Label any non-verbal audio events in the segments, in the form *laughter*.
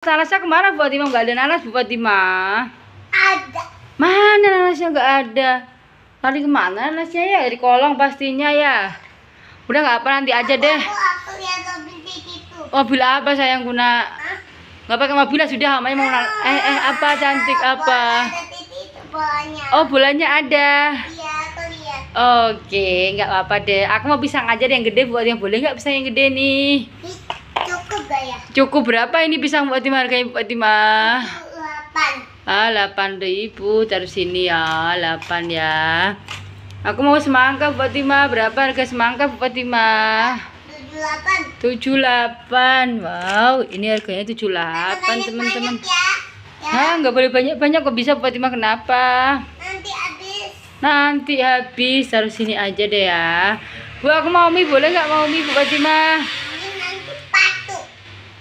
Nanasnya ke mana Bu Fatima? Nggak ada nanas Bu Fatima. Ada. Mana nanasnya nggak ada? Lari ke mana nanasnya ya? Di kolong pastinya ya. Udah nggak apa nanti aja deh. Aku, aku lihat mobil di situ. Mobil apa sayang guna? Hah? Nggak pakai mobil lah sudah. Mamanya mau nal- Eh eh apa cantik apa? Bolanya. Oh bolanya ada. Iya, aku lihat. Oke, nggak apa-apa deh. Aku mau pisang aja deh yang gede buat yang boleh nggak pisang yang gede nih? Ih, Ya? Cukup berapa ini pisang buat Fatima harganya buat Fatima? Delapan. Ah, 8 ribu taruh sini ya, 8 ya. Aku mau semangka Bu Fatima. Berapa harga semangka Bu Fatima? Tujuh delapan. 78. Wow, ini harganya 78 Banyak-banyak teman-teman. Ya. Ya. Hah, nggak boleh banyak-banyak kok bisa Bu Fatima kenapa? Nanti habis. Nanti habis taruh sini aja deh ya. Bu, aku mau mie, boleh nggak mau mie Bu Fatima?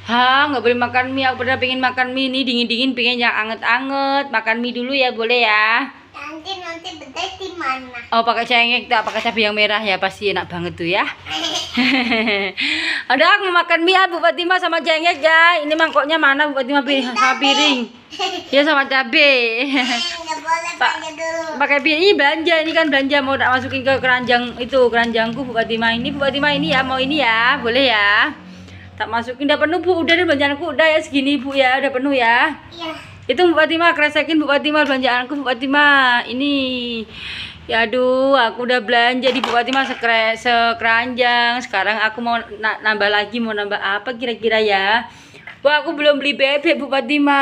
Ini. Hah, nggak boleh makan mie. Aku pernah pengen makan mie nih dingin-dingin, pengen yang anget-anget. Makan mie dulu ya, boleh ya? Nanti nanti bedai di mana? Oh, pakai cengek tak pakai cabai yang merah ya, pasti enak banget tuh ya. *laughs* Ada aku mau makan mie ya, Bu Fatima sama cengek ya. Ini mangkoknya mana Bu Fatima piring sama *laughs* piring? Ya sama cabai. Boleh Pak. pakai dulu. pakai piring Ih, belanja ini kan belanja mau tak masukin ke keranjang itu keranjangku Bu Fatima ini Bu Fatima ini ya mau ini ya boleh ya tak masukin udah penuh Bu. Udah deh belanjaanku. Udah ya segini Bu ya. Udah penuh ya. Iya. itu Bu Fatima kresekin Bu Fatima belanjaanku Bu Fatima ini ya aduh aku udah belanja di Bu Fatima sekre sekeranjang. Sekarang aku mau na- nambah lagi mau nambah apa kira-kira ya? Bu aku belum beli bebek Bu Fatima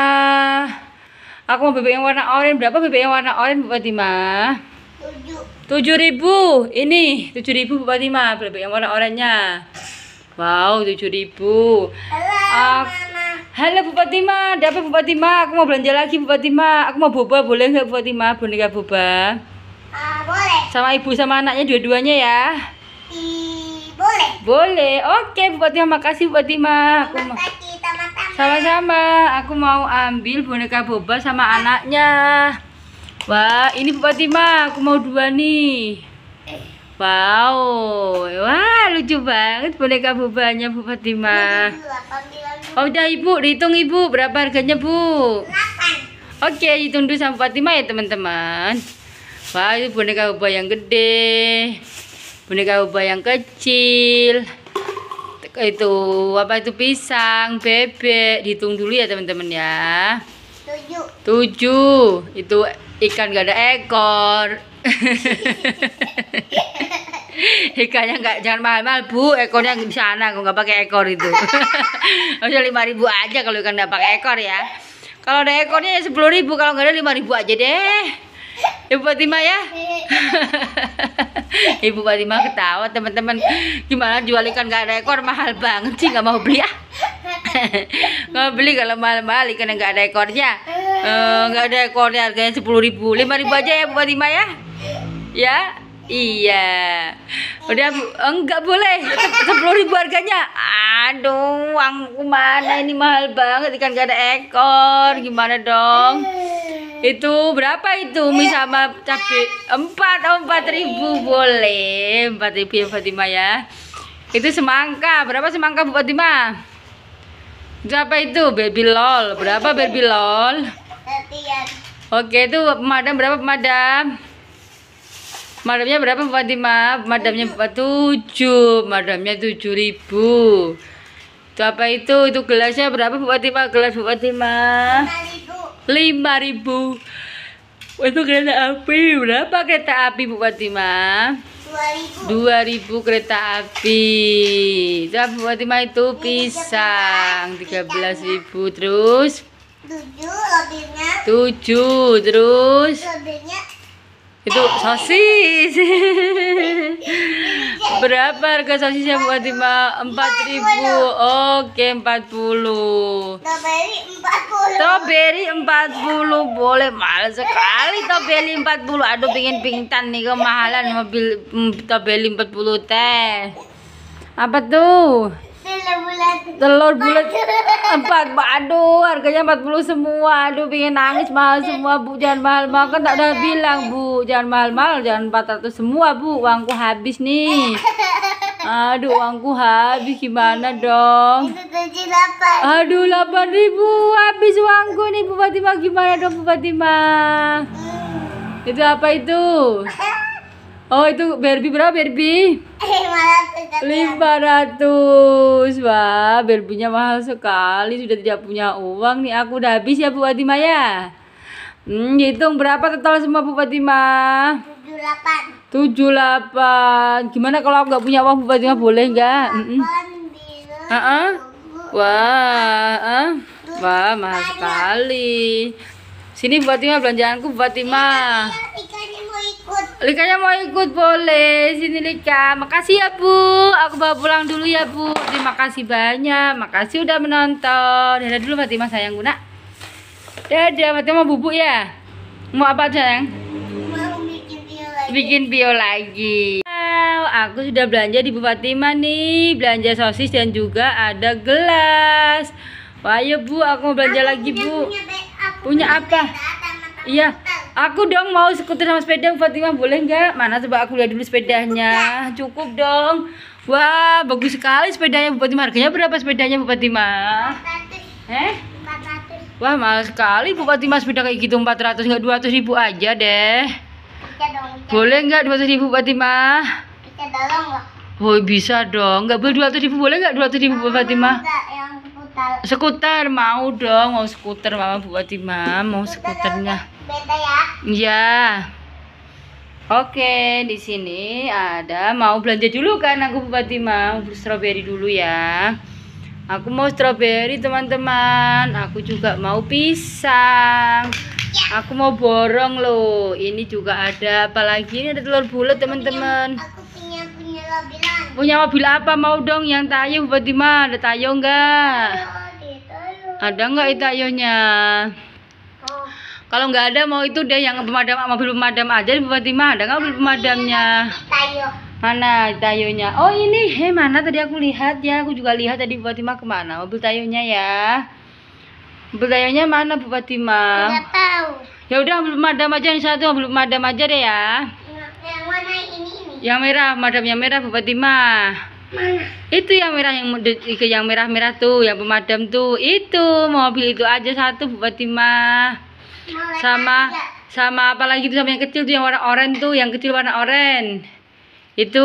aku mau bebek yang warna oranye. Berapa bebek yang warna oranye Bu Fatima Tujuh. tujuh ribu. Ini tujuh ribu Bu Fatima bebek yang warna oranye wow tujuh ribu Halo, Ah. Halo Bu Fatima, ada apa Bu Fatima? Aku mau belanja lagi Bu Fatima. Aku mau boba, boleh nggak Bu Fatima? Boneka boba. Ah, boleh. Sama ibu sama anaknya dua-duanya ya. Ih, boleh. Boleh. Oke Bu Fatima, makasih Bu Fatima. Aku mau sama-sama. sama-sama. Aku mau ambil boneka boba sama anaknya. Wah, ini Bu Fatima, aku mau dua nih. Wow, wah lucu banget boneka bobanya Bu Fatima. Oh udah ibu, dihitung ibu berapa harganya bu? delapan. Oke, hitung dulu sama Fatima ya teman-teman. Wah, itu boneka ubah yang gede. Boneka ubah yang kecil. Itu apa itu pisang, bebek. Dihitung dulu ya teman-teman ya. Tujuh. Tujuh. Itu ikan gak ada ekor. *laughs* *laughs* Ikannya nggak jangan mahal-mahal bu, ekornya di sana, kok nggak pakai ekor itu. *laughs* Harusnya lima ribu aja kalau ikan nggak pakai ekor ya. Kalau ada ekornya ya sepuluh ribu, kalau nggak ada lima ribu aja deh. Ibu Fatima ya. *laughs* Ibu Fatima ketawa teman-teman. Gimana jual ikan nggak ada ekor mahal banget sih nggak mau beli ah. Nggak beli kalau mahal-mahal ikan yang nggak ada ekornya. Eh, nggak ada ekornya harganya sepuluh ribu, lima ribu aja ya Bu Fatima ya. Ya, iya. Udah Bu, enggak boleh. Sepuluh ribu harganya. Aduh, uangku mana ini mahal banget ikan gak ada ekor. Gimana dong? Itu berapa itu mie sama cabai? Empat, oh empat ribu boleh. Empat ribu ya Fatima ya. Itu semangka. Berapa semangka Bu Fatima? Berapa itu? Baby lol. Berapa baby lol? Oke, itu pemadam berapa pemadam? Pemadamnya berapa Bu Fatima? Pemadamnya berapa? Tujuh. Pemadamnya tujuh ribu. Itu apa itu? Itu gelasnya berapa Bu Fatima? Gelas Bu Fatima? Lima ribu. Ribu. Itu kereta api. Berapa kereta api Bu Fatima? Dua ribu. Dua ribu kereta api. Itu apa, Bu Fatima itu pisang. Tiga belas ribu. Terus? Tujuh lebihnya. Tujuh. Terus? Lebihnya. Itu sosis. *laughs* Berapa harga sosisnya Bu Fatima? Empat ribu. Oke empat puluh. Strawberry empat puluh. Strawberry empat puluh. Boleh mahal sekali strawberry empat puluh. Aduh pingin pingsan nih kemahalan mobil mm, strawberry empat puluh teh. Apa tuh Telur bulat. telur bulat *laughs* empat aduh harganya 40 semua. Aduh pengen nangis mahal semua bu. Jangan mahal mahal kan tak udah bilang bu. Jangan mahal mahal jangan 400 semua bu. Uangku habis nih. Aduh uangku habis. Gimana dong? Delapan. aduh 8 ribu. Habis uangku nih Bu Fatima gimana dong Bu Fatima itu apa itu *laughs* oh itu Barbie berapa Barbie Eh malah tidak. Lima ratus, wah berbunya mahal sekali sudah tidak punya uang nih aku udah habis ya Bu Fatima ya. Hmm, hitung berapa total semua Bu Fatima? Tujuh delapan. Tujuh delapan. Gimana kalau aku nggak punya uang Bu Fatima boleh nggak? Mm-mm. Delapan biru. Ah-ah. Wah, ah. wah mahal sekali. Sini Fatima belanjaanku Fatima. Ya, ikannya mau ikut. Likanya mau ikut boleh. Sini Lika. Makasih ya Bu. Aku bawa pulang dulu ya Bu. Terima kasih banyak. Makasih udah menonton. Dadah dulu Fatima sayang guna dadah Fatima mau bubuk ya? Mau apa sayang? Mau bikin video lagi. bikin bio lagi. Wow, aku sudah belanja di Bu Fatima nih. Belanja sosis dan juga ada gelas. Wah ayo Bu. Aku mau belanja lagi Bu. Punya aku Punya apa? Iya, aku dong mau skuter sama sepeda Bu Fatimah boleh nggak? Mana coba aku lihat dulu sepedanya. Cukup dong. Wah, bagus sekali sepedanya Bu Fatimah. Harganya berapa sepedanya Bu Fatimah? Empat ratus. Eh? Wah, mahal sekali Bu Fatimah sepeda kayak gitu 400 nggak 200 ribu aja deh. Dong. Boleh nggak 200 ribu Bu Fatimah? bisa nggak? Oh bisa dong. Nggak boleh 200 ribu boleh nggak 200 ribu Bu Fatimah? Enggak, yang seputar. Skuter mau dong, mau skuter Mama Bu Fatimah, mau skuternya. Beda ya. Iya. Oke, di sini ada mau belanja dulu kan aku Bu Fatima, mau strawberry dulu ya. Aku mau strawberry teman-teman. Aku juga mau pisang. Aku mau borong loh. Ini juga ada apalagi ini ada telur bulat teman-teman. Aku punya punya mobil apa mau dong yang tayo Fatima? Ada tayo enggak? Ada enggak itu tayonya? Oh. Kalau nggak ada mau itu deh yang pemadam mobil pemadam aja Bu Fatima ada nggak mobil pemadamnya? Tayo. Mana tayonya? Oh ini, he mana tadi aku lihat ya, aku juga lihat tadi Fatima ke mana? Mobil tayonya ya. Mobil tayonya mana Bu Fatima? Enggak tahu. Ya udah mobil pemadam aja yang satu mobil pemadam aja deh ya. Yang yang mana ini ini? Yang merah, pemadam yang merah Bu Fatima. Mana? Itu yang merah yang yang merah-merah tuh, yang pemadam tuh. Itu mobil itu aja satu Bu Fatima. Sama aja. sama apa lagi tuh sama yang kecil tuh yang warna oranye tuh yang kecil warna oranye itu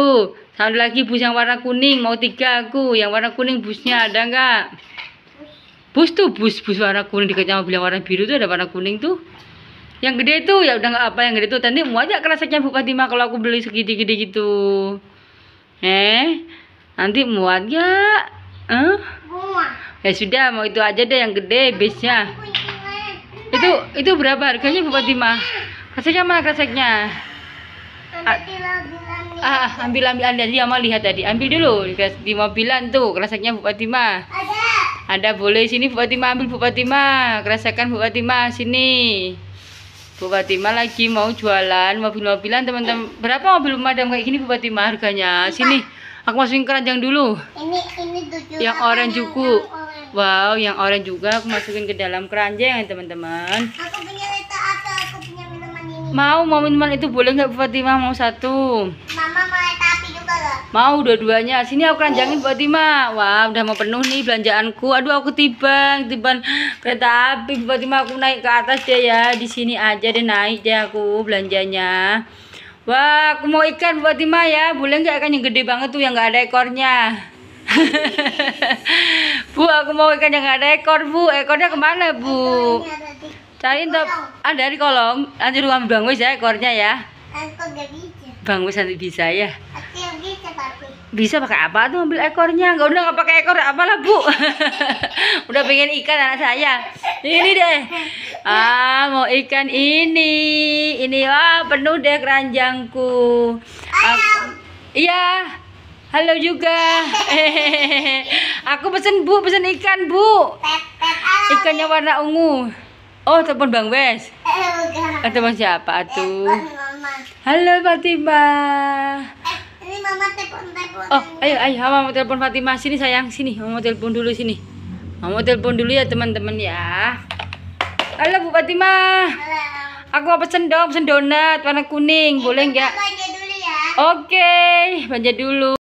sama lagi bus yang warna kuning mau tiga aku yang warna kuning busnya ada nggak bus tuh bus bus warna kuning dekatnya mobil yang warna biru tuh ada warna kuning tuh yang gede tuh ya udah nggak apa yang gede tuh nanti mau aja keraseknya Bu Fatima kalau aku beli segede-gede gitu eh nanti muat ya eh ya sudah mau itu aja deh yang gede Kuncingan. itu itu berapa harganya Bu Fatimah? Kreseknya mana nih. Ah, ambil ambil anda dia mau lihat tadi. Ambil dulu di, mobilan tuh kreseknya Bu Fatimah. Ada. Ada boleh sini Bu Fatimah ambil Bu Fatimah. Kresekan Bu Fatimah sini. Bu Fatimah lagi mau jualan mobil-mobilan teman-teman. Berapa mobil pemadam kayak gini Bu Fatimah harganya? Sini. Aku masukin keranjang dulu. Ini ini tujuh. Yang orange yang- juga. Wow, yang oranye juga aku masukin ke dalam keranjang ya teman-teman. Aku punya apa? Aku punya minuman ini. Mau mau minuman itu boleh nggak Bu Fatimah? Mau satu. Mama mau letak api juga gak? Mau dua-duanya. Sini aku keranjangin buat Fatimah. Wah, udah mau penuh nih belanjaanku. Aduh, aku tiban, tiban kereta api buat Fatimah. Aku naik ke atas deh ya. Di sini aja deh naik deh aku belanjanya. Wah, aku mau ikan buat Fatimah ya. Boleh nggak ikan yang gede banget tuh yang nggak ada ekornya? *laughs* bu, aku mau ikan yang nggak ada ekor bu. Ekornya ke mana bu? Cariin top. Ada di kolong. Nanti lu ambil bang Wis ya ekornya ya. Aku gak bisa. Bang Wis nanti bisa ya. Yang bisa pakai apa tuh ambil ekornya? Enggak udah nggak pakai ekor apalah bu. *laughs* udah pengen ikan anak saya. Ini deh. Ah mau ikan ini. Ini wah penuh deh keranjangku. Aku, iya. Halo juga. *laughs* Aku pesen bu, pesen ikan bu. Ikannya warna ungu. Oh telepon Bang Wes. Eh telepon siapa tuh? Mama. Halo Fatimah. Eh ini mama telepon telepon telepon. Oh, ayo, ayo, Mama mau telepon Fatimah sini sayang, sini. Mama mau telepon dulu sini. Mama mau telepon dulu ya teman-teman ya. Halo Bu Fatimah, Halo. aku mau pesen dong, pesen donat warna kuning, boleh nggak? Kita belanja dulu ya. Oke, belanja dulu.